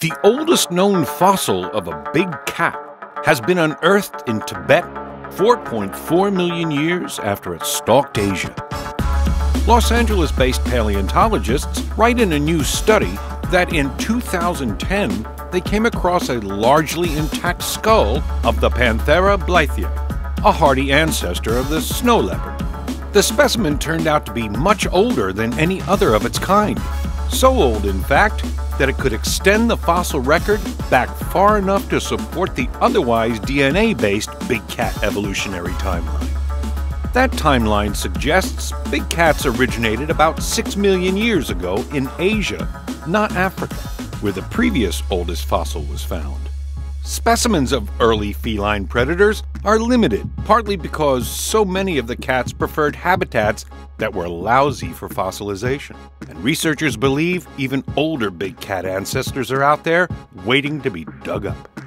The oldest known fossil of a big cat has been unearthed in Tibet 4.4 million years after it stalked Asia. Los Angeles based paleontologists write in a new study that in 2010 they came across a largely intact skull of the Panthera blytheae, a hardy ancestor of the snow leopard. The specimen turned out to be much older than any other of its kind. So old, in fact, that it could extend the fossil record back far enough to support the otherwise DNA based big cat evolutionary timeline. That timeline suggests big cats originated about 6 million years ago in Asia, not Africa, where the previous oldest fossil was found. Specimens of early feline predators are limited, partly because so many of the cats preferred habitats that were lousy for fossilization. And researchers believe even older big cat ancestors are out there waiting to be dug up.